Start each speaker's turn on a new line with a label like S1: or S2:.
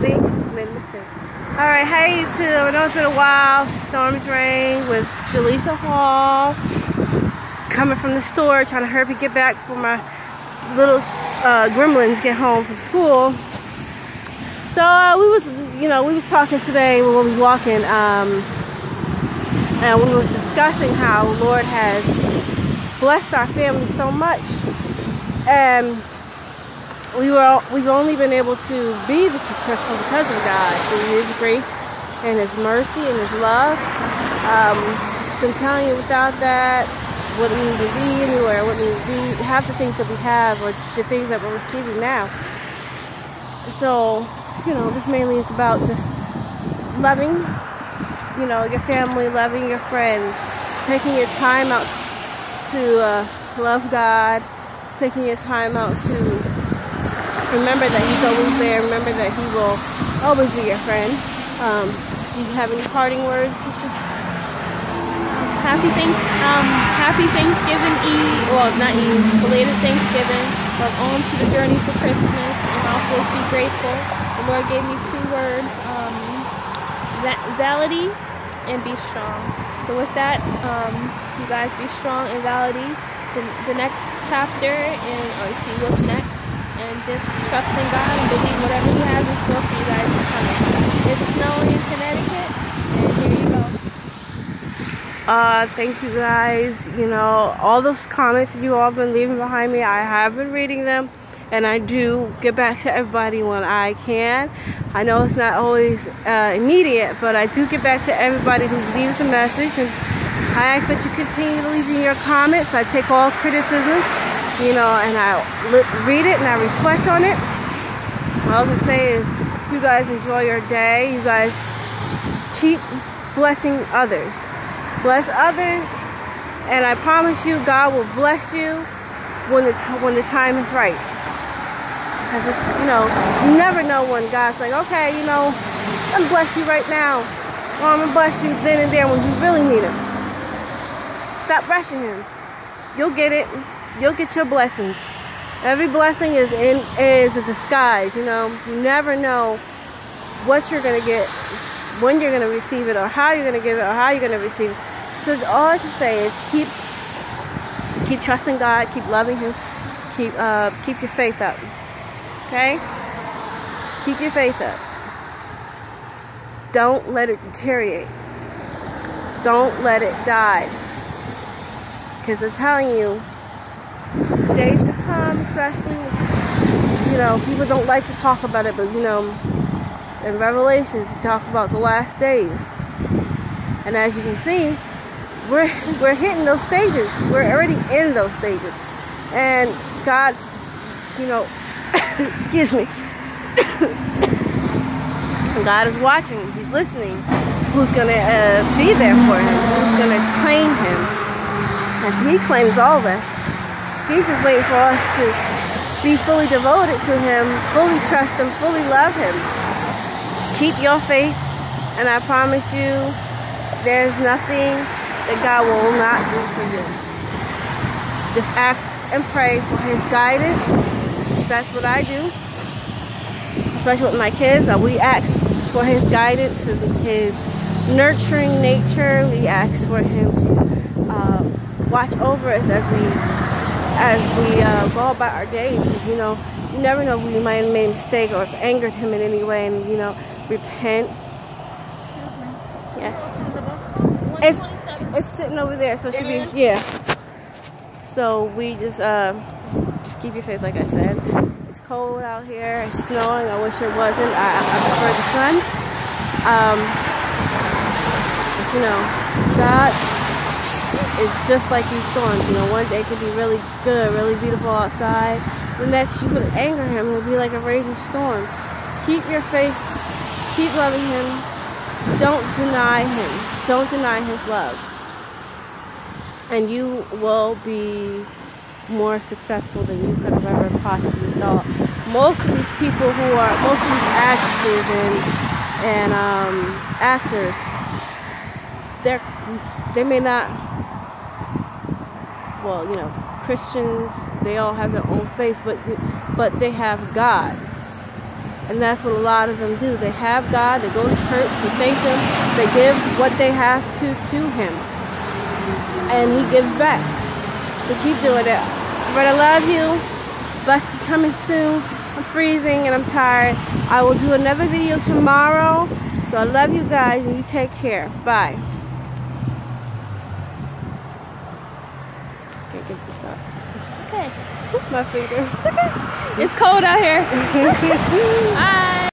S1: See? Made a mistake. Alright, hey YouTube. I know it's been a while. Storms Reign with Jellisa Hall. Coming from the store, trying to hurry up get back for my little uh, gremlins get home from school. So uh, we was, you know, we was talking today when we was walking, um, and we was discussing how Lord has blessed our family so much, and we were we've only been able to be the successful because of God, through His grace and His mercy and His love. Um, I'm telling you, without that, wouldn't to be anywhere, wouldn't to be have the things that we have or the things that we're receiving now. So, you know, this mainly is about just loving, you know, your family, loving your friends, taking your time out to uh, love God, taking your time out to remember that He's always there, remember that He will always be your friend. Um, do you have any parting words?
S2: Happy thanks, um, happy Thanksgiving Eve, well not Eve, belated Thanksgiving. But on to the journey for Christmas, and also be grateful. The Lord gave me two words, um, validity and be strong. So with that, um, you guys be strong and validity. The, the next chapter and uh, see what's next. And just trust in God and believe whatever He has in store for you guys is coming. It's snowing in Connecticut, and here you go.
S1: Uh, thank you guys. You know, all those comments that you all been leaving behind me, I have been reading them and I do get back to everybody when I can. I know it's not always uh, immediate, but I do get back to everybody who leaves a message, and I ask that you continue leaving your comments. I take all criticism, you know, and I read it and I reflect on it. All I can say is, you guys enjoy your day. You guys keep blessing others. Bless others, and I promise you, God will bless you when the when the time is right. Because, you know, you never know when God's like, okay, you know, I'm bless you right now. Or I'm to bless you then and there when you really need Him. Stop rushing Him. You'll get it. You'll get your blessings. Every blessing is in is a disguise, you know. You never know what you're going to get, when you're going to receive it, or how you're going to give it, or how you're going to receive it. So all I can say is keep keep trusting God, keep loving Him, keep uh, keep your faith up. Okay? Keep your faith up. Don't let it deteriorate. Don't let it die. Because I'm telling you, days to come, especially, you know, people don't like to talk about it, but you know, in Revelations, talk about the last days. And as you can see, we're we're hitting those stages. We're already in those stages. And God's, you know, excuse me. God is watching. He's listening. Who's going to uh, be there for him? Who's going to claim him? As he claims all of us. He's just waiting for us to be fully devoted to him, fully trust him, fully love him. Keep your faith, and I promise you, there's nothing that God will not do for you. Just ask and pray for his guidance. That's what I do. Especially with my kids. Uh, we ask for his guidance, his, his nurturing nature. We ask for him to uh, watch over us as we as we uh, go about our days. Because, you know, you never know we might have made a mistake or have angered him in any way and, you know, repent. Yes. It's, it's sitting over there, so it should be, yeah. So we just, uh, just keep your faith, like I said. It's cold out here. It's snowing. I wish it wasn't. I, I prefer the sun. Um, but you know, God is just like these storms. You know, one day it could be really good, really beautiful outside. The next you could anger him. It would be like a raging storm. Keep your faith. Keep loving him. Don't deny him. Don't deny his love. And you will be more successful than you could have ever possibly thought. Most of these people who are, most of these actors and and um, actors, they're they may not, well, you know, Christians. They all have their own faith, but but they have God. And that's what a lot of them do. They have God, they go to church, they thank Him, they give what they have to to Him. And He gives back. So keep doing it. But I love you. Bus is coming soon. I'm freezing and I'm tired. I will do another video tomorrow. So I love you guys and you take care. Bye. Can't get this up.
S2: Okay.
S1: My finger.
S2: It's cold out here. Bye.